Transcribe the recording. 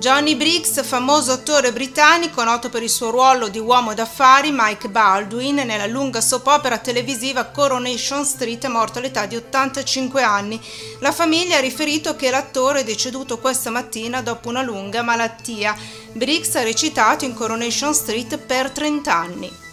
Johnny Briggs, famoso attore britannico noto per il suo ruolo di uomo d'affari Mike Baldwin nella lunga soap opera televisiva Coronation Street, è morto all'età di 85 anni. La famiglia ha riferito che l'attore è deceduto questa mattina dopo una lunga malattia. Briggs ha recitato in Coronation Street per 30 anni.